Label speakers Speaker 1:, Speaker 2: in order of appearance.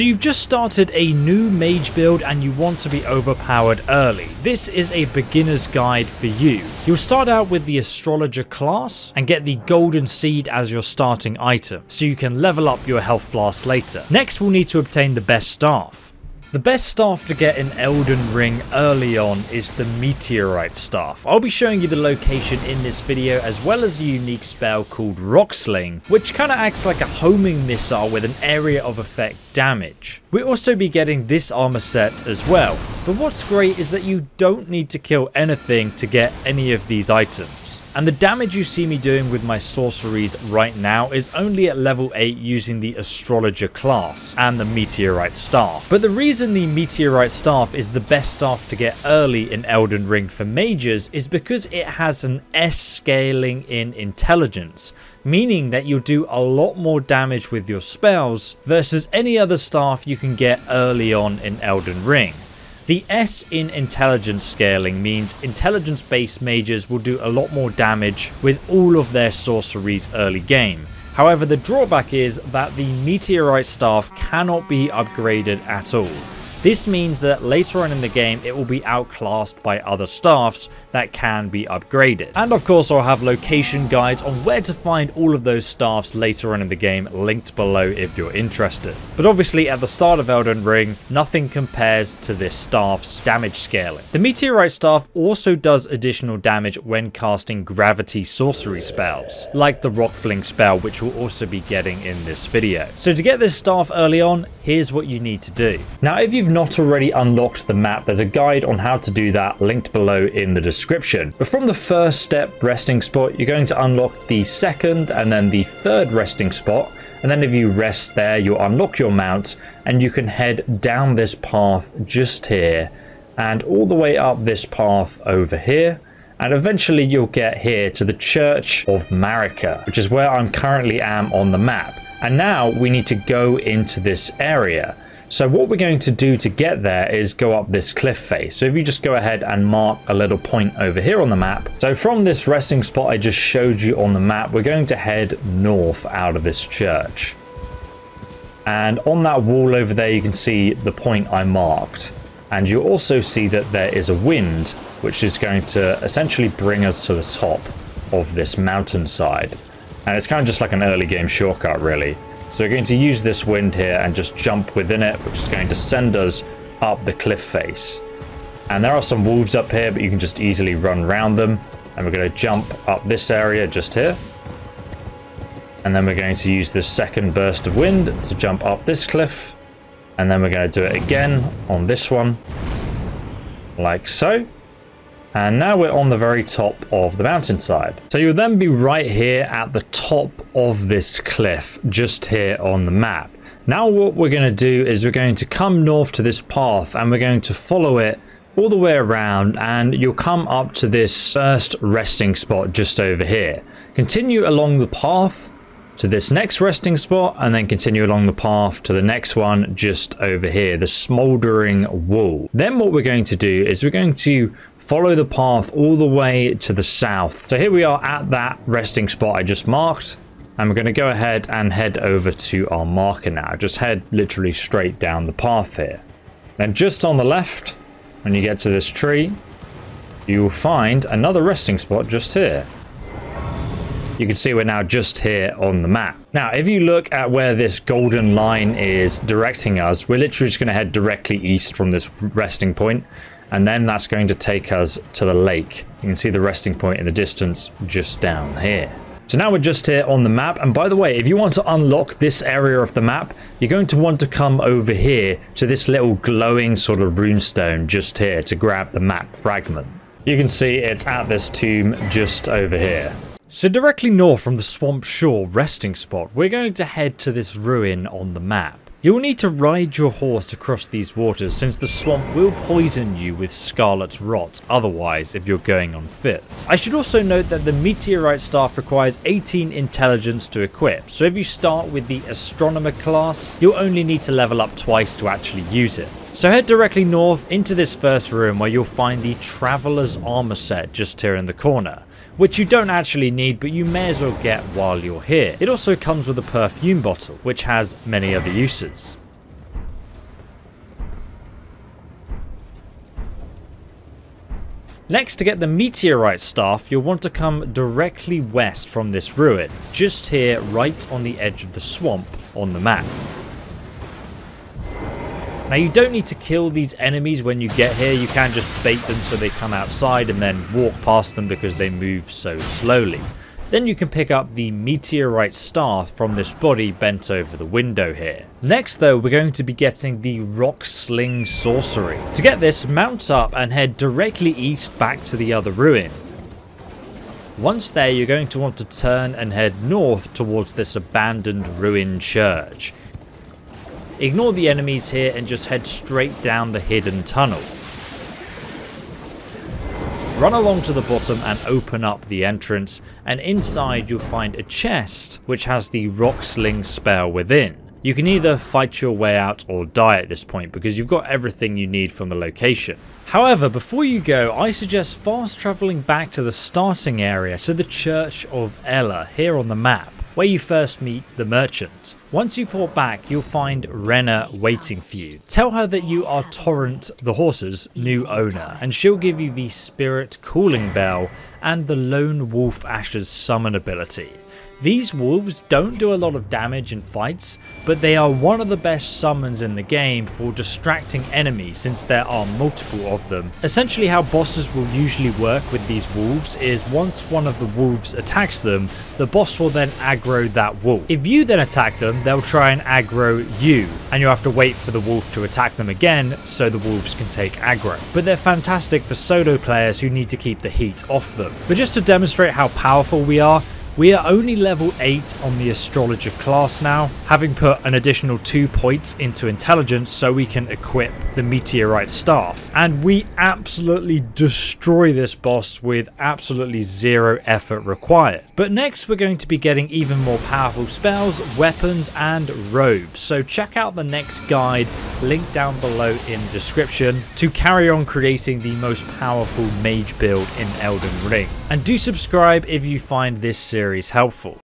Speaker 1: So you've just started a new mage build and you want to be overpowered early. This is a beginner's guide for you. You'll start out with the astrologer class and get the golden seed as your starting item, so you can level up your health flask later. Next we'll need to obtain the best staff. The best staff to get in Elden Ring early on is the Meteorite staff. I'll be showing you the location in this video as well as a unique spell called Rock Sling, which kind of acts like a homing missile with an area of effect damage. We'll also be getting this armor set as well, but what's great is that you don't need to kill anything to get any of these items. And the damage you see me doing with my sorceries right now is only at level 8 using the Astrologer class and the Meteorite Staff. But the reason the Meteorite Staff is the best staff to get early in Elden Ring for mages is because it has an S scaling in intelligence, meaning that you'll do a lot more damage with your spells versus any other staff you can get early on in Elden Ring. The S in intelligence scaling means intelligence based mages will do a lot more damage with all of their sorceries early game. However, the drawback is that the meteorite staff cannot be upgraded at all. This means that later on in the game it will be outclassed by other staffs that can be upgraded. And of course I'll have location guides on where to find all of those staffs later on in the game linked below if you're interested. But obviously at the start of Elden Ring, nothing compares to this staff's damage scaling. The Meteorite staff also does additional damage when casting gravity sorcery spells, like the Rock Fling spell which we'll also be getting in this video. So to get this staff early on, here's what you need to do. Now if you've not already unlocked the map, there's a guide on how to do that linked below in the description. But from the first step resting spot, you're going to unlock the second and then the third resting spot. And then if you rest there, you'll unlock your mount and you can head down this path just here and all the way up this path over here and eventually you'll get here to the Church of Marika, which is where I'm currently am on the map. And now we need to go into this area. So what we're going to do to get there is go up this cliff face. So if you just go ahead and mark a little point over here on the map. So from this resting spot I just showed you on the map, we're going to head north out of this church. And on that wall over there, you can see the point I marked. And you also see that there is a wind, which is going to essentially bring us to the top of this mountainside. And it's kind of just like an early game shortcut, really. So we're going to use this wind here and just jump within it, which is going to send us up the cliff face. And there are some wolves up here, but you can just easily run around them. And we're going to jump up this area just here. And then we're going to use this second burst of wind to jump up this cliff. And then we're going to do it again on this one, like so. And now we're on the very top of the mountainside. So you'll then be right here at the top of this cliff, just here on the map. Now what we're going to do is we're going to come north to this path and we're going to follow it all the way around and you'll come up to this first resting spot just over here. Continue along the path to this next resting spot and then continue along the path to the next one just over here, the smoldering wall. Then what we're going to do is we're going to follow the path all the way to the south. So here we are at that resting spot I just marked. And we're going to go ahead and head over to our marker now. Just head literally straight down the path here. Then just on the left, when you get to this tree, you will find another resting spot just here. You can see we're now just here on the map. Now, if you look at where this golden line is directing us, we're literally just going to head directly east from this resting point and then that's going to take us to the lake. You can see the resting point in the distance just down here. So now we're just here on the map. And by the way, if you want to unlock this area of the map, you're going to want to come over here to this little glowing sort of runestone just here to grab the map fragment. You can see it's at this tomb just over here. So directly north from the Swamp Shore resting spot, we're going to head to this ruin on the map. You will need to ride your horse across these waters since the swamp will poison you with scarlet rot otherwise if you're going on foot. I should also note that the meteorite staff requires 18 intelligence to equip, so if you start with the astronomer class, you'll only need to level up twice to actually use it. So head directly north into this first room where you'll find the Traveler's Armor set just here in the corner which you don't actually need but you may as well get while you're here. It also comes with a perfume bottle which has many other uses. Next, to get the meteorite staff, you'll want to come directly west from this ruin, just here right on the edge of the swamp on the map. Now you don't need to kill these enemies when you get here, you can just bait them so they come outside and then walk past them because they move so slowly. Then you can pick up the meteorite staff from this body bent over the window here. Next though, we're going to be getting the rock sling sorcery. To get this, mount up and head directly east back to the other ruin. Once there, you're going to want to turn and head north towards this abandoned ruined church. Ignore the enemies here and just head straight down the hidden tunnel. Run along to the bottom and open up the entrance, and inside you'll find a chest which has the rock sling spell within. You can either fight your way out or die at this point because you've got everything you need from the location. However, before you go, I suggest fast travelling back to the starting area to the Church of Elleh here on the map, where you first meet the merchant. Once you port back, you'll find Renna waiting for you. Tell her that you are Torrent, the horse's new owner, and she'll give you the Spirit Calling Bell and the Lone Wolf Ashes summon ability. These wolves don't do a lot of damage in fights, but they are one of the best summons in the game for distracting enemies since there are multiple of them. Essentially how bosses will usually work with these wolves is once one of the wolves attacks them, the boss will then aggro that wolf. If you then attack them, they'll try and aggro you, and you'll have to wait for the wolf to attack them again so the wolves can take aggro. But they're fantastic for solo players who need to keep the heat off them. But just to demonstrate how powerful we are, we are only level 8 on the astrologer class now, having put an additional 2 points into intelligence so we can equip the meteorite staff. And we absolutely destroy this boss with absolutely zero effort required. But next we're going to be getting even more powerful spells, weapons and robes. So check out the next guide, linked down below in description, to carry on creating the most powerful mage build in Elden Ring. And do subscribe if you find this series series helpful.